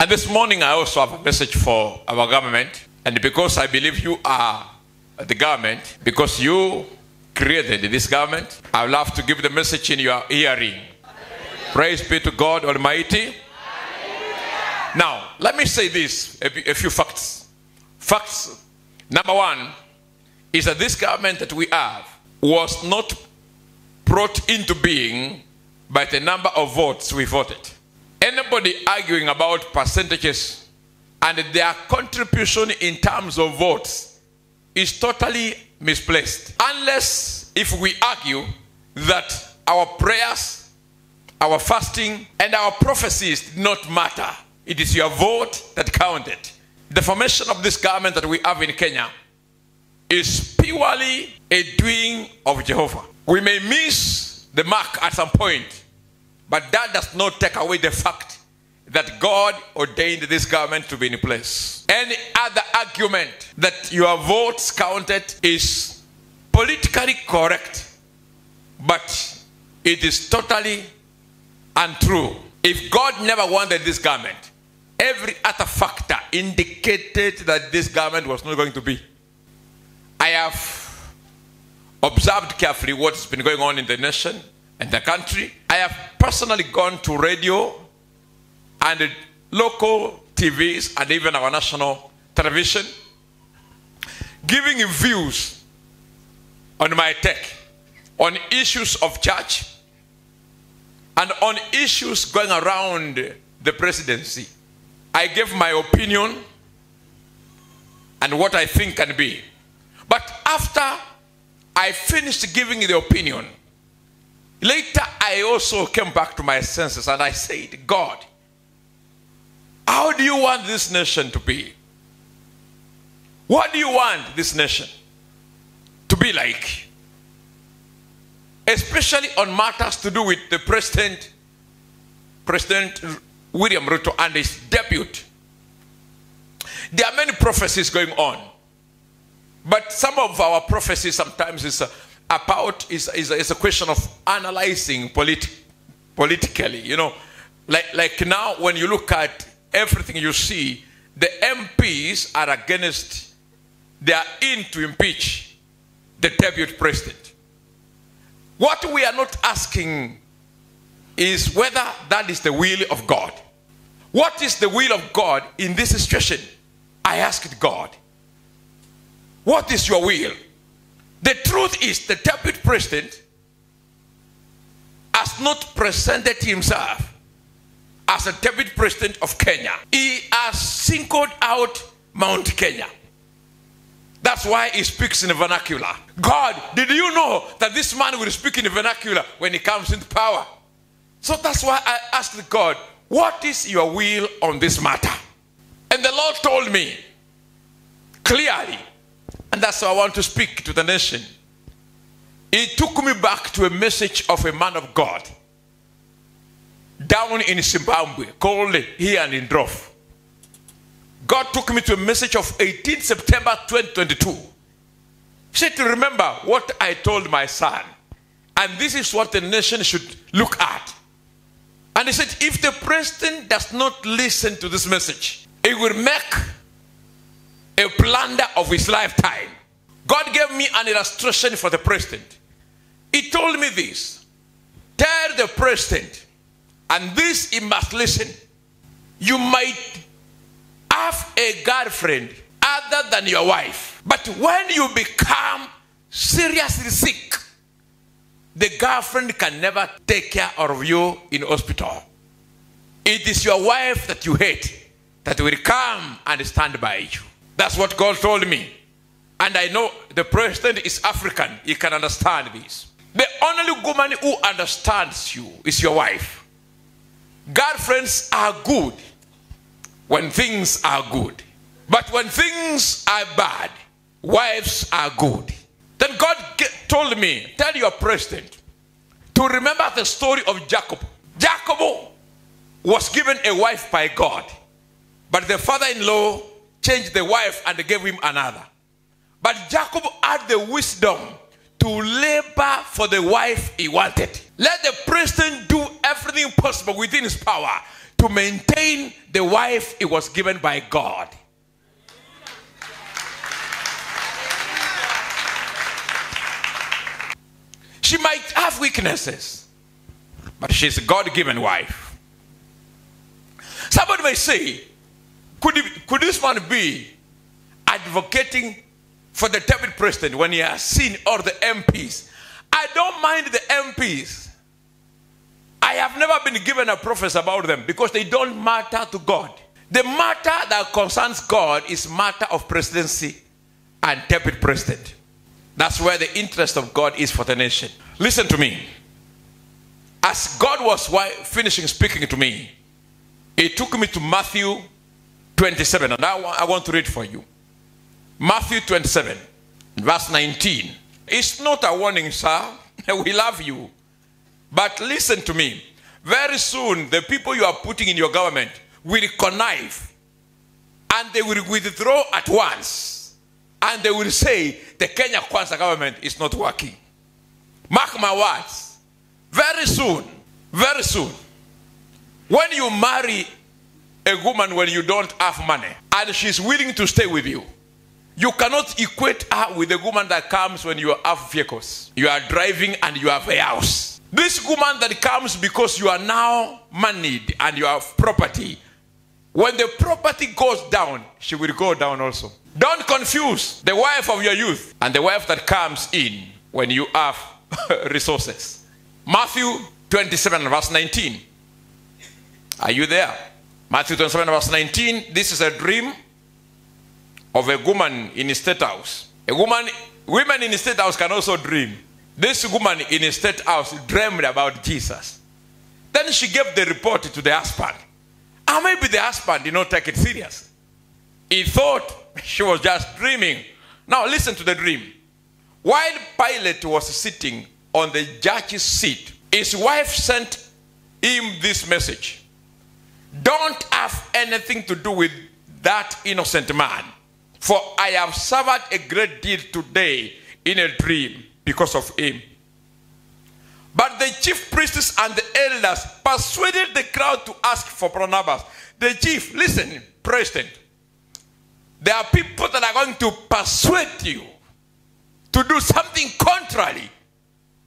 And this morning, I also have a message for our government. And because I believe you are the government, because you created this government, I would love to give the message in your hearing. Praise be to God Almighty. Now, let me say this a, few facts. Facts number one is that this government that we have was not brought into being by the number of votes we voted. Anybody arguing about percentages and their contribution in terms of votes is totally misplaced. Unless if we argue that our prayers, our fasting, and our prophecies did not matter. It is your vote that counted. The formation of this government that we have in Kenya is purely a doing of Jehovah. We may miss the mark at some point, but that does not take away the fact that God ordained this government to be in place. Any other argument that your votes counted is politically correct, but it is totally untrue. If God never wanted this government, every other factor indicated that this government was not going to be. I have observed carefully what's been going on in the nation and the country. I have personally gone to radio and local TVs and even our national television, giving views on my take, on issues of church, and on issues going around the presidency. I gave my opinion and what I think can be. But after I finished giving the opinion, later I also came back to my senses and I said, God, how do you want this nation to be? What do you want this nation to be like? Especially on matters to do with the president, President William Ruto and his deputy. There are many prophecies going on. But some of our prophecies sometimes is uh, about is, is, is a question of analyzing polit- politically. You know, like like now when you look at everything you see, the MPs are against, they are in to impeach the deputy president. What we are not asking is whether that is the will of God. What is the will of God in this situation? I asked God, what is your will? The truth is, the deputy president has not presented himself as a deputy president of Kenya. He has singled out Mount Kenya. That's why he speaks in vernacular. God, did you know that this man will speak in vernacular when he comes into power? So that's why I asked God, what is your will on this matter? And the Lord told me clearly, and that's why I want to speak to the nation. It took me back to a message of a man of God down in Zimbabwe called Ian Ndlovu. God took me to a message of 18 September 2022. He said to remember what I told my son. And this is what the nation should look at. And he said, if the president does not listen to this message, it will make a blunder of his lifetime. God gave me an illustration for the president. He told me this Tell the president, and this he must listen. You might have a girlfriend other than your wife, but when you become seriously sick, the girlfriend can never take care of you in hospital. It is your wife that you hate that will come and stand by you. That's what God told me. And I know the president is African. He can understand this. The only woman who understands you is your wife. Girlfriends are good when things are good. But when things are bad, wives are good. Then God told me, tell your president to remember the story of Jacob. Jacob was given a wife by God, but the father in law changed the wife and gave him another. But Jacob had the wisdom to labor for the wife he wanted. Let the president do everything possible within his power to maintain the wife he was given by God. She might have weaknesses, but she's a God given wife. Somebody may say, could, could this man be advocating for the deputy president when he has seen all the MPs? I don't mind the MPs. I have never been given a prophecy about them because they don't matter to God. The matter that concerns God is matter of presidency and deputy president. That's where the interest of God is for the nation. Listen to me. As God was finishing speaking to me, He took me to Matthew 27, and I want to read for you. Matthew 27, verse 19. It's not a warning, sir. We love you. But listen to me. Very soon, the people you are putting in your government will connive and they will withdraw at once. And they will say the Kenya Kwanza government is not working. Mark my words. Very soon, very soon, when you marry a woman when you don't have money and she's willing to stay with you, you cannot equate her with a woman that comes when you have vehicles. You are driving and you have a house. This woman that comes because you are now moneyed and you have property, when the property goes down, she will go down also. Don't confuse the wife of your youth and the wife that comes in when you have resources. Matthew 27, verse 19. Are you there? Matthew 27, verse 19. This is a dream of a woman in a state house. A woman, women in a state house can also dream. This woman in a state house dreamed about Jesus. Then she gave the report to the husband. And maybe the husband did not take it serious. He thought she was just dreaming. Now listen to the dream. While Pilate was sitting on the judge's seat, his wife sent him this message Don't have anything to do with that innocent man, for I have suffered a great deal today in a dream because of him. But the chief priests and the elders persuaded the crowd to ask for Barnabas. The chief, listen, president, there are people that are going to persuade you to do something contrary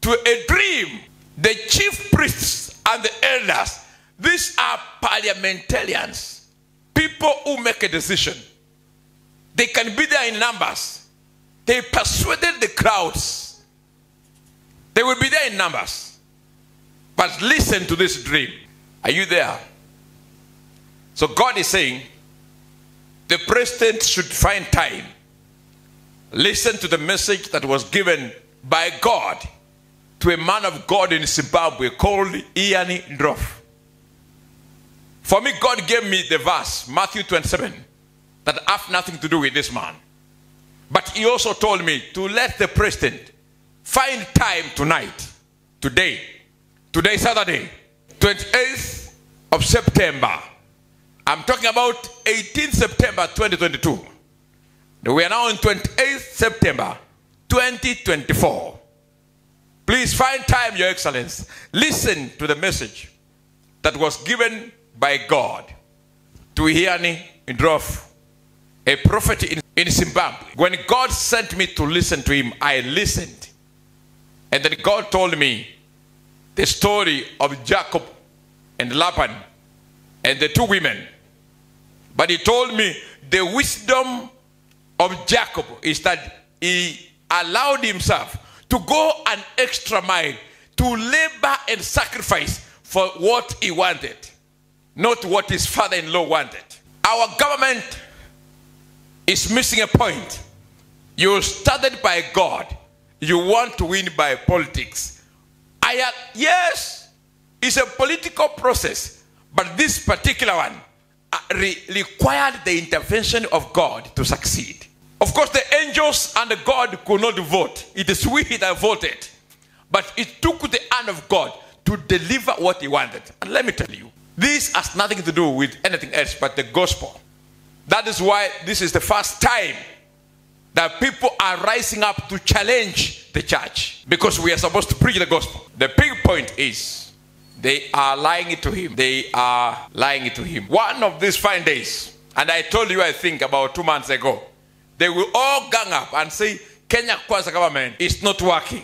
to a dream. The chief priests and the elders, these are parliamentarians, people who make a decision. They can be there in numbers. They persuaded the crowds. They will be there in numbers. But listen to this dream. Are you there? So God is saying the president should find time Listen to the message that was given by God to a man of God in Zimbabwe called Ian Ndlovu. For me, God gave me the verse, Matthew 27, that have nothing to do with this man. But he also told me to let the president find time tonight, today, today, Saturday, 28th of September. I'm talking about 18th September 2022 we are now on 28th September 2024. Please find time, Your Excellence. Listen to the message that was given by God to Iani Ndlovu, a prophet in, in Zimbabwe. When God sent me to listen to him, I listened. And then God told me the story of Jacob and Laban and the two women. But he told me the wisdom of Jacob is that he allowed himself to go an extra mile to labor and sacrifice for what he wanted, not what his father in law wanted. Our government is missing a point. You started by God, you want to win by politics. I, yes, it's a political process, but this particular one uh, re required the intervention of God to succeed. Of course, the angels and God could not vote. It is we that voted. But it took the hand of God to deliver what he wanted. And let me tell you, this has nothing to do with anything else but the gospel. That is why this is the first time that people are rising up to challenge the church because we are supposed to preach the gospel. The big point is They are lying to him. They are lying to him. One of these fine days, and I told you, I think, about two months ago, they will all gang up and say, Kenya Kwanza government is not working.